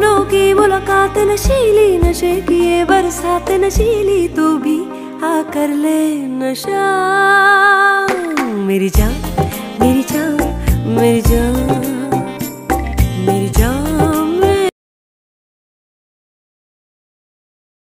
दोनों की मुलाकात नशीली नशे किए, बरसात नशीली तू भी आकर ले नशा। मेरी जान मेरी जान मेरी जान।